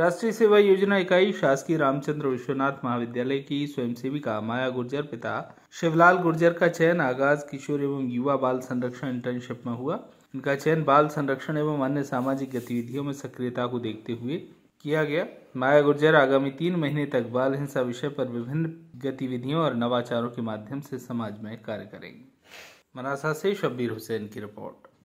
राष्ट्रीय सेवा योजना इकाई शासकीय रामचंद्र विश्वनाथ महाविद्यालय की स्वयं सेविका माया गुर्जर पिता शिवलाल गुर्जर का चयन आगाज़ किशोर एवं युवा बाल संरक्षण इंटर्नशिप में हुआ। इनका चयन बाल संरक्षण एवं अन्य सामाजिक गतिविधियों में सक्रियता को देखते हुए किया गया। माया गुर्जर आगामी तीन महीने तक बाल हिंसा विषय पर विभिन्न गतिविधियों और नवाचारों के माध्यम से समाज में कार्य करेंगी। मनासा से शब्बीर हुसैन की रिपोर्ट।